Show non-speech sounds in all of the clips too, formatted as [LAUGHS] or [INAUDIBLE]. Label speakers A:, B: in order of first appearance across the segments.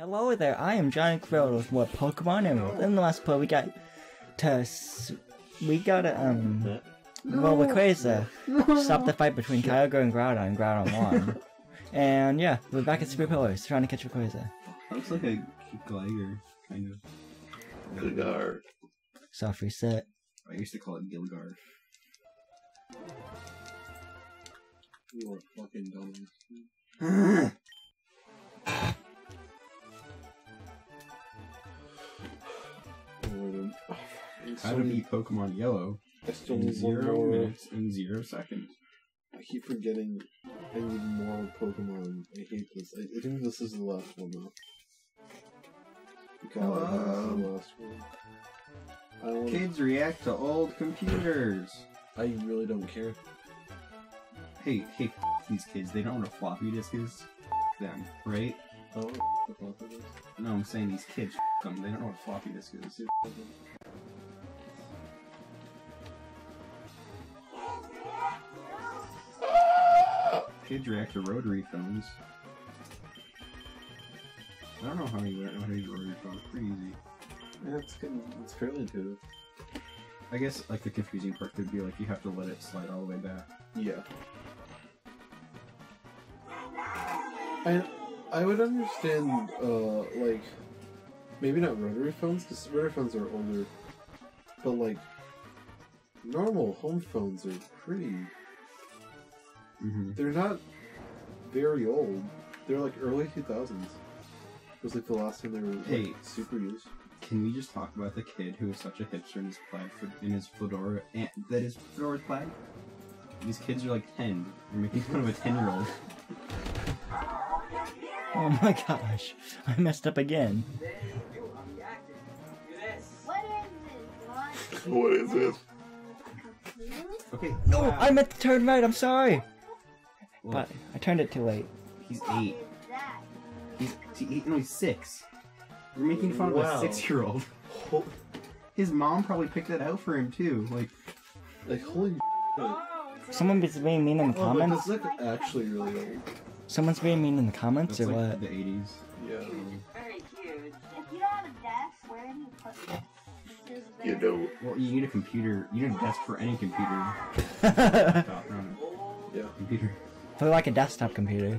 A: Hello there, I am Johnny Quill with more Pokemon Emerald. In the last play, we got to. We gotta, um. Well, Rayquaza stopped the fight between Kyogre and Groudon, and Groudon won. [LAUGHS] and yeah, we're back at Super Pillars trying to catch Rayquaza.
B: Looks like a glider, kind of.
C: Gilgar.
A: Soft reset.
B: I used to call it Gilgar.
C: You are fucking dumb. [LAUGHS] I
B: How to beat Pokemon Yellow
C: I still
B: in
C: need one more.
B: minutes and zero seconds.
C: I keep forgetting I need more Pokemon. I hate this. I, I think this is the last one though. I think this is the last one. I don't.
B: Kids react to old computers.
C: I really don't care.
B: Hey, hey, f- [LAUGHS] these kids. They don't know what a floppy disk is. F- them, right?
C: I don't know what the fuck it is.
B: No, I'm saying these kids. Them. They don't know what floppy disk is. Kids react to rotary phones. I don't know how you how to use a rotary phone. It's pretty easy.
C: Yeah, it's good. It's fairly intuitive.
B: I guess like the confusing part could be like you have to let it slide all the way back.
C: Yeah. I I would understand uh like maybe not rotary phones because rotary phones are older, but like normal home phones are pretty.
B: Mm-hmm.
C: They're not very old. They're like early two thousands. It Was like the last time they were like, super used.
B: Can we just talk about the kid who is such a hipster in his plaid in his fedora and that is fedora's plaid? These kids are like ten. You're making fun of a ten year old. [LAUGHS]
A: Oh my gosh, I messed up again.
D: What is this?
C: What is this?
B: Okay.
A: No,
B: wow.
A: I meant to turn right, I'm sorry.
B: Well,
A: But I turned it too late.
B: he's eight. He's he, no, he's six. You're making fun of a six year old.
C: Ho-
B: His mom probably picked that out for him too. Like
C: like holy. shit.
A: Someone is being mean in the
C: Oh, but
A: comments?
C: that's like actually really old.
A: Someone's being mean in the comments
B: that's
A: or
B: like
A: what?
B: the eighties.
C: Yeah.
E: Very cute.
F: If you don't have a desk, where do you put it? It's just
D: You
F: there.
D: do.
B: Well, you need a computer. You need a desk for any computer. [LAUGHS]
A: For
C: Yeah.
B: a computer.
A: like a desktop computer.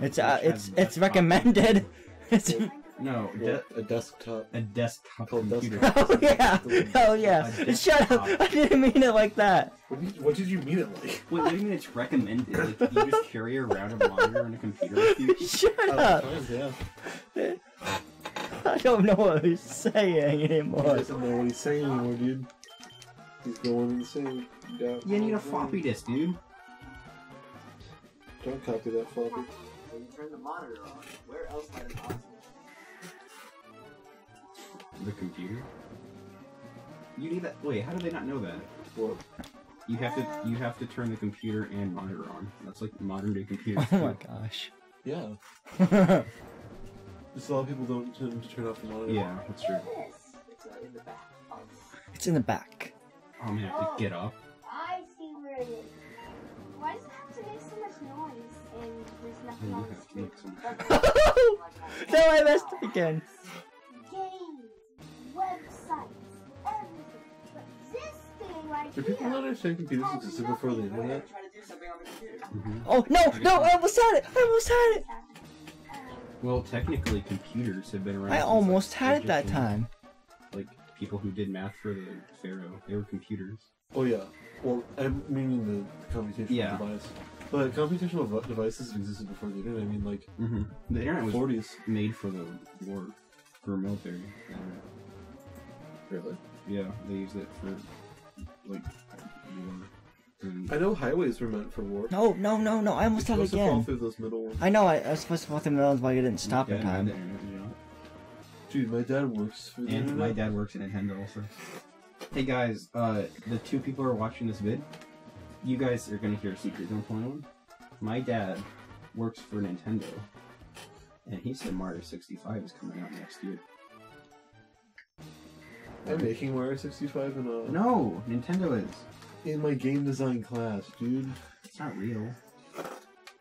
A: It's uh, it's it's recommended. [LAUGHS] It's
B: No, de-
C: a desktop.
B: a desktop
C: Called
B: computer.
C: desktop. [LAUGHS]
A: oh yeah, [LAUGHS] oh yeah. Shut up! I didn't mean it like that.
C: What did, you, what did you mean it like?
B: Wait, what do you mean it's recommended? Like you just carry around a monitor and a computer with you? [LAUGHS]
A: Shut
C: At
A: up!
C: the yeah.
A: I don't know what he's saying
C: He
A: anymore.
C: doesn't know what he's saying anymore, dude. He's going insane. Yeah.
B: You need a floppy disk, dude.
C: Don't copy that floppy.
E: When you turn the monitor on, where else might it possible?
B: The computer. You need that. Wait, how do they not know that?
C: What?
B: You have to. You have to turn the computer and monitor on. That's like modern day computers. [LAUGHS]
A: Oh my gosh.
C: Yeah. [LAUGHS] Just a lot of people don't tend to turn off the monitor.
B: Yeah, that's true.
E: It's in the back. of-
A: it's in the back.
B: Oh man, I have to oh, get up.
F: I see where it is. Why does it have to make so much noise? And there's nothing oh,
B: You
F: on the
B: have
F: screen. [LAUGHS]
A: no, I messed up again.
C: Do people not understand computers existed before the internet?
E: Trying to do something on the computer.
B: Mhm.
A: Oh no, no! I almost had it. I almost had it.
B: Well, technically, computers have been around.
A: I almost
B: like,
A: had it that time.
B: Like people who did math for the pharaoh, they were computers.
C: Oh yeah. Well, I mean meaning the computational
B: Yeah.
C: device. But computational v- devices existed before the internet. I mean, like
B: Mm-hmm. The internet was
C: 40s.
B: made for the war, for military.
C: Really?
B: yeah, they used it for like war. And
C: I know highways were meant for war.
A: No, no, no, no! I
C: You're
A: almost had it
C: supposed to fall through those middle ones.
A: I know. I, I was supposed to fall through the middle, but I didn't stop
B: yeah,
A: in time.
B: the internet.
C: Dude, my dad works for the
B: And
C: internet.
B: my dad works at Nintendo also. Hey guys, uh, the two people who are watching this vid, you guys are gonna hear a secret. Don't tell anyone. My dad works for Nintendo, and he said Mario 65 is coming out next year.
C: I'm making Mario 65 in a
B: No, Nintendo is.
C: in my game design class, dude.
B: It's not real.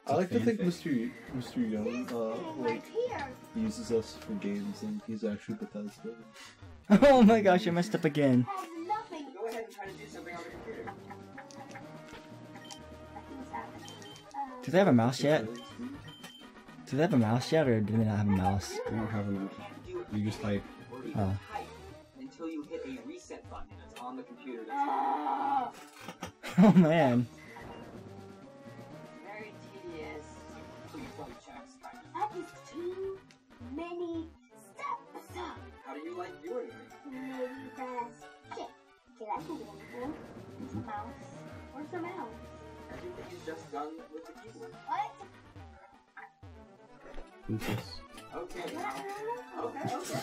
C: I like to think
B: fanfic.
C: Mr. Mr. Young uh, like uses us for games, and he's actually Bethesda. [LAUGHS]
A: Oh my gosh, I messed up again.
F: Has nothing.
E: Go ahead and try to do something on the computer.
F: Nothing's. Uh,
A: Do they have a mouse yet? Do they have a mouse yet, or do they not have a mouse?
B: I don't have enough.
E: Can't do it
B: You just type.
A: Oh.
E: On the computer. That's
F: ah, [LAUGHS]
A: Oh man.
E: very tedious. Please don't check
F: that is too many steps.
E: How do you like doing it?
F: Maybe press shift. Okay, that can do anything. It's a mouse. Where's the mouse?
E: Everything is just done with the keyboard.
F: What?
B: Who's this?
E: Okay. Okay, okay, okay.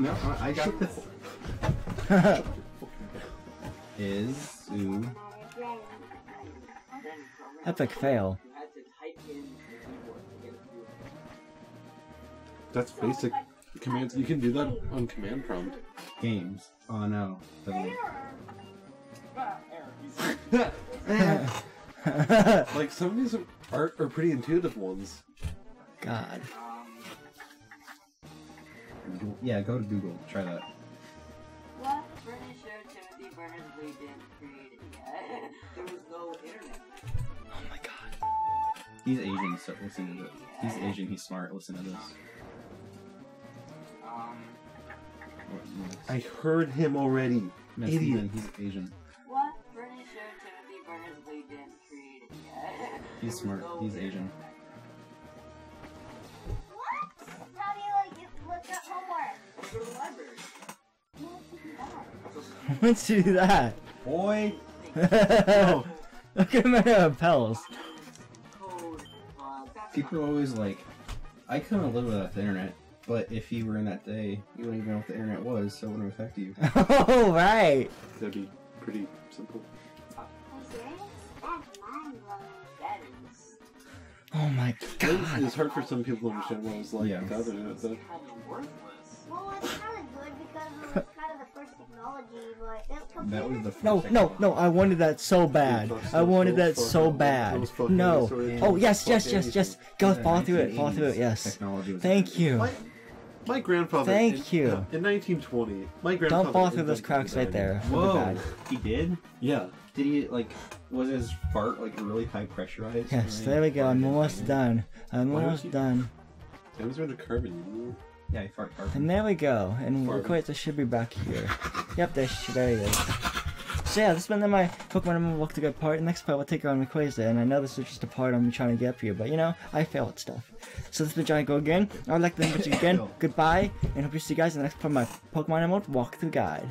B: No, I I got this. [LAUGHS] Is ooh.
A: Epic fail.
E: You had to type in the keyboard to get it through.
C: That's basic commands. You can do that on command prompt.
B: Games. Oh no. [LAUGHS]
C: Like some of these are, are pretty intuitive ones.
A: God.
B: Yeah, go to Google. Try that.
E: What furniture didn't create yet? [LAUGHS] there was no internet.
A: Oh my god.
B: He's Asian, so listen to this. He's Asian. He's smart. Listen to this.
E: Um,
C: I heard him already.
B: No,
C: idiot.
B: Steven, He's Asian.
E: what furniture Timothy Berners-Lee didn't create yet? [LAUGHS]
B: He's smart. He's Asian.
F: What? [LAUGHS]
A: Let's do that.
B: Boy. [LAUGHS]
A: Look at my at repels.
E: Uh, that's
B: People are always like, I couldn't live without the internet. But if you were in that day, you wouldn't even know what the internet was, so it wouldn't affect you. [LAUGHS]
A: Oh right.
C: That'd be pretty simple.
F: Are you serious? That's mind blowing.
E: That is
A: Oh my god.
C: it's hard for some people to understand what it was like
B: Yeah.
C: without
B: That was the first
A: No, no, no, I wanted that so bad. I wanted that so bad. No. Oh, yes, yes, yes, yes. Go follow through it, follow through it, yes. Thank you.
C: My, my grandfather.
A: Thank
C: in,
A: you.
C: In 1920, my grandfather.
A: Don't fall through those cracks right there.
B: Whoa, he did?
C: Yeah.
B: Did he like? Was his fart like really high pressurized?
A: Yes, there we go. I'm almost done. I'm almost done.
C: That was where the carbon.
B: Yeah, fart.
A: And there we go. And
C: Farted.
A: Rayquaza should be back here. Yep, there, she, there he is. So yeah, this has been my Pokemon Emerald Walkthrough Guide part. Next part, we'll take on Rayquaza, and I know this was just a part I'm trying to get for you, but you know, I fail at stuff. So this has been Johnny Go again. I would like to thank you again. [LAUGHS] Goodbye, and hope you see you guys in the next part of my Pokemon Emerald Walkthrough Guide.